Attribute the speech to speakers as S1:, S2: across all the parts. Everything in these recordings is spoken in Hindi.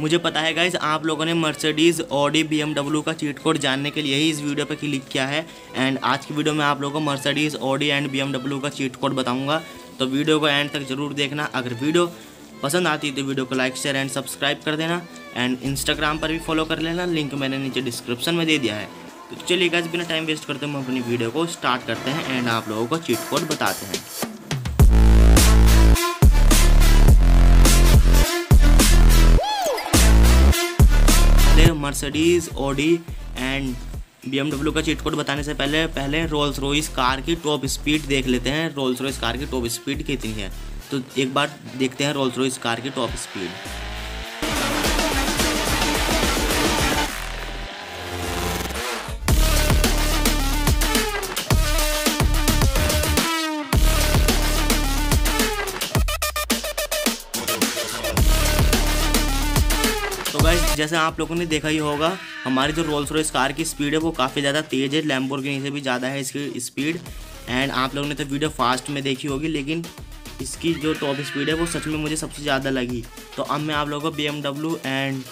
S1: मुझे पता है गाइज़ आप लोगों ने मर्सिडीज़ ऑडी बी का चीट कोड जानने के लिए ही इस वीडियो पर क्लिक किया है। एंड आज की वीडियो में आप लोगों को मर्सिडीज़ ऑडी एंड बीएमडब्ल्यू का चीट कोड बताऊँगा। तो वीडियो को एंड तक ज़रूर देखना। अगर वीडियो पसंद आती है तो वीडियो को लाइक शेयर एंड सब्सक्राइब कर देना। एंड इंस्टाग्राम पर भी फॉलो कर लेना। लिंक मैंने नीचे डिस्क्रिप्शन में दे दिया है। तो चलिए गाइज़ बिना टाइम वेस्ट करते हम अपनी वीडियो को स्टार्ट करते हैं। एंड आप लोगों को चीट कोड बताते हैं। मर्सिडीज़ ओडी एंड बी का चीट कोड बताने से पहले पहले रोल्स रोइस कार की टॉप स्पीड देख लेते हैं। रोल्स रोइस कार की टॉप स्पीड कितनी है? तो एक बार देखते हैं रोल्स रोइस कार की टॉप स्पीड गाइज़ जैसे आप लोगों ने देखा ही होगा, हमारी जो रोल्स रॉयस कार की स्पीड है वो काफ़ी ज़्यादा तेज़ है लैम्बोर्गिनी से भी ज़्यादा है इसकी स्पीड एंड आप लोगों ने तो वीडियो फास्ट में देखी होगी, लेकिन इसकी जो टॉप स्पीड है वो सच में मुझे सबसे ज़्यादा लगी। तो अब मैं आप लोगों को BMW एंड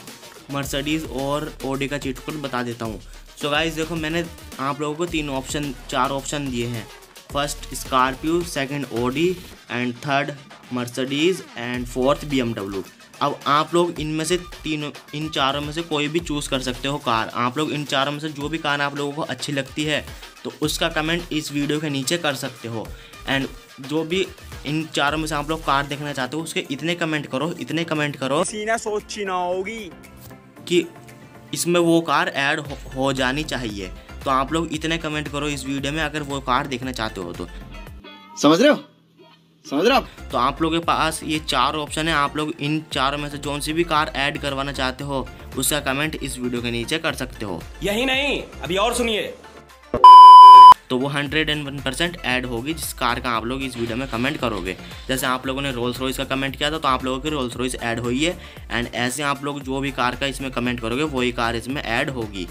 S1: मर्सडीज़ और ओडी का चीट बता देता हूँ। सो गाइज़ देखो, मैंने आप लोगों को तीन ऑप्शन चार ऑप्शन दिए हैं। First Scorpio second Audi and third Mercedes and fourth BMW अब आप लोग इनमें से तीनों इन चारों में से कोई भी चूज़ कर सकते हो कार आप लोग इन चारों में से जो भी कार आप लोगों को अच्छी लगती है तो उसका कमेंट इस वीडियो के नीचे कर सकते हो। एंड जो भी इन चारों में से आप लोग कार देखना चाहते हो उसके इतने कमेंट करो इतने कमेंट करो
S2: सीना सोची ना होगी।
S1: कि इसमें वो कार ऐड हो, हो जानी चाहिए। तो आप लोग इतने कमेंट करो इस वीडियो में अगर वो कार देखना चाहते हो तो।
S2: समझ रहे हो? समझ रहे आप?
S1: तो आप लोगों के पास ये चार ऑप्शन है। आप लोग इन चारों में से जो सी भी कार ऐड करवाना चाहते हो उसका कमेंट इस वीडियो के नीचे कर सकते हो।
S2: यही नहीं अभी और सुनिए।
S1: तो वो hundred and one percent add होगी जिस कार का आप लोग इस वीडियो में कमेंट करोगे। जैसे आप लोगों ने रोल्स रॉयस का कमेंट किया था तो आप लोगों की रोल्स रॉयस ऐड हुई है। एंड ऐसे आप लोग जो भी कार का इसमें कमेंट करोगे वही कार इसमें ऐड होगी।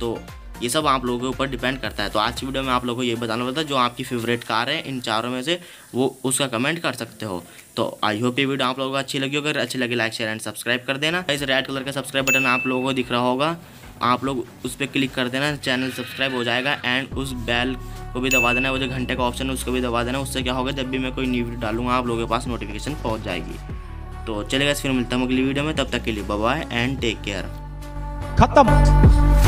S1: तो ये सब आप लोगों के ऊपर डिपेंड करता है। तो आज की वीडियो में आप लोगों को ये बताना पड़ता है, जो आपकी फेवरेट कार है, इन चारों में से वो उसका कमेंट कर सकते हो। तो आई होप ये वीडियो आप लोगों को अच्छी लगी अगर अच्छी लगी लाइक शेयर एंड सब्सक्राइब कर देना। इस रेड कलर का सब्सक्राइब बटन आप लोगों को दिख रहा होगा। आप लोग उस पर क्लिक कर देना चैनल सब्सक्राइब हो जाएगा एंड उस बेल को भी दबा देना। वो जो घंटे का ऑप्शन है, उसको भी दबा देना। उससे क्या होगा, जब भी मैं कोई न्यू वीडियो डालूँगा, आप लोगों के पास नोटिफिकेशन पहुँच जाएगी। तो चलेगा फिर मिलता हूँ अगली वीडियो में। तब तक के लिए बाय एंड टेक केयर
S3: खत्म।